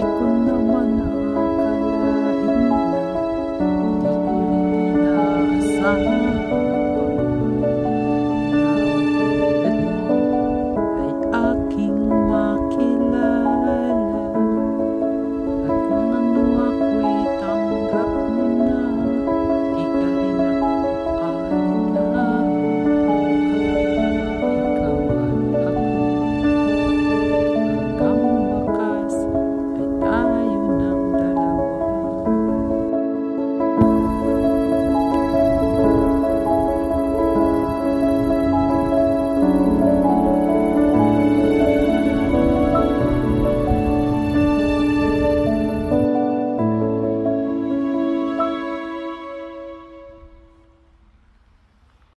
Di ko na Di ko rin inaasahan